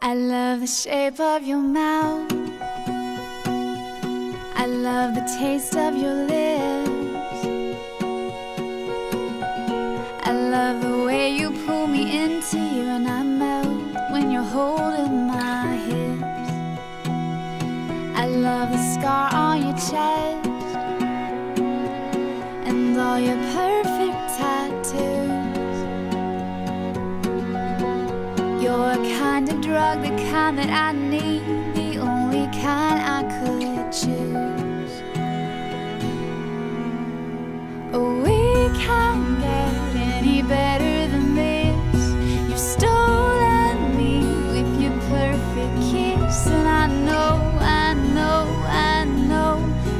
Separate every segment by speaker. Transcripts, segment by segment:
Speaker 1: I love the shape of your mouth. I love the taste of your lips. I love the way you pull me into you and I melt when you're holding my hips. I love the scar on your chest kind the kind that I need, the only kind I could choose. Oh, we can't get any better than this. You've stolen me with your perfect kiss, and I know, I know, I know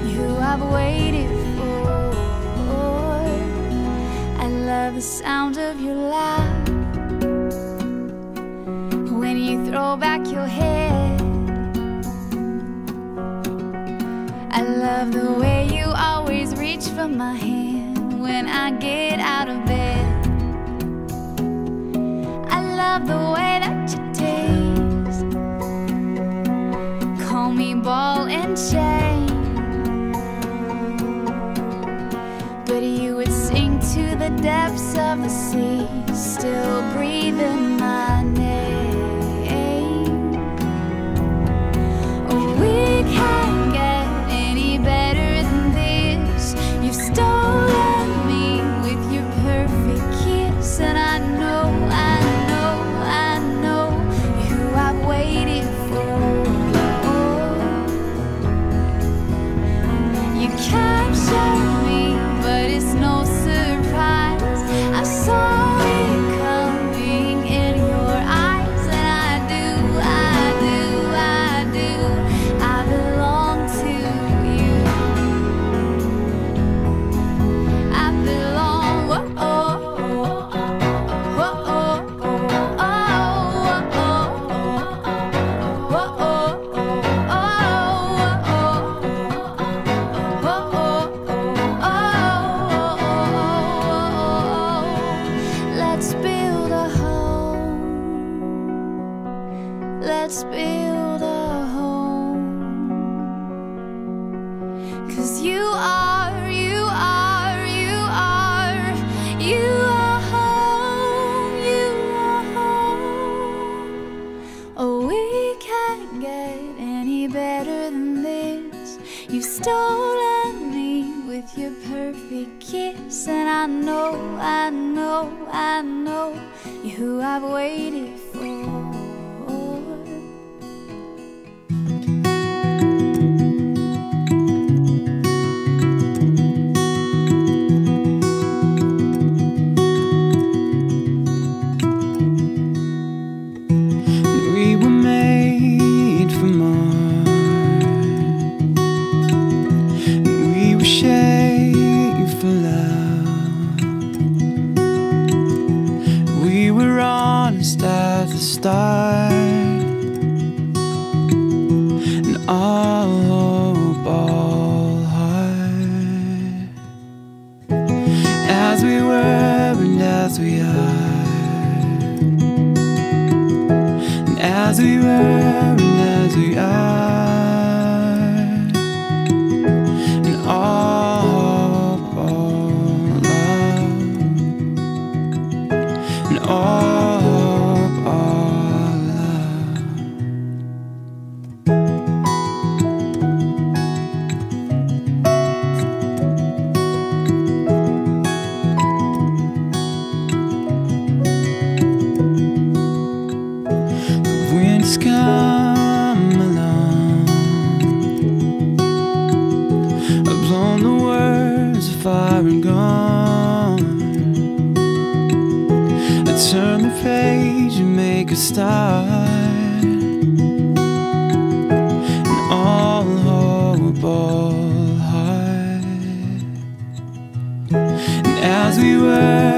Speaker 1: you I've waited for. I love the sound of your laugh throw back your head. I love the way you always reach for my hand when I get out of bed. I love the way that you taste. Call me ball and chain. But you would sink to the depths of the sea, still breathing You are, you are, you are, you are home, you are home. Oh, we can't get any better than this. You've stolen me with your perfect kiss, and I know, I know, I know who I've waited for.
Speaker 2: Start, and all hope, all heart. As we were and as we are. And as we were and as we are, turn the page and make a start. And all all heart. And as we were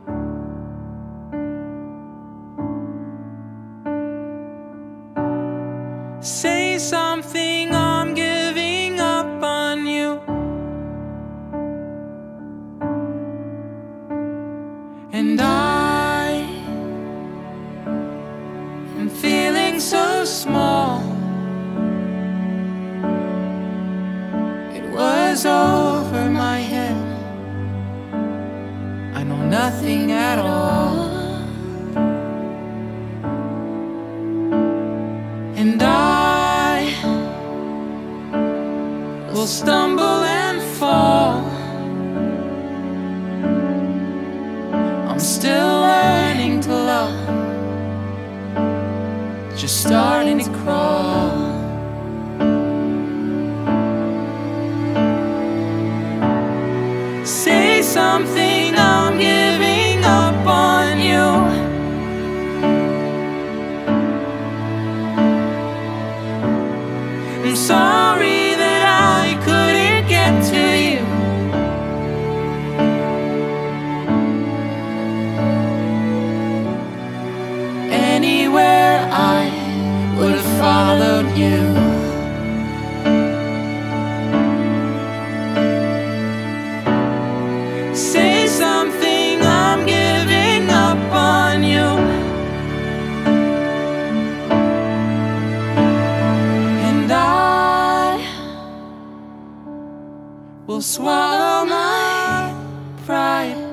Speaker 3: Over my head. I know nothing at all. And I will stumble and fall. I'm still learning to love, just starting to crawl. Swallow my pride.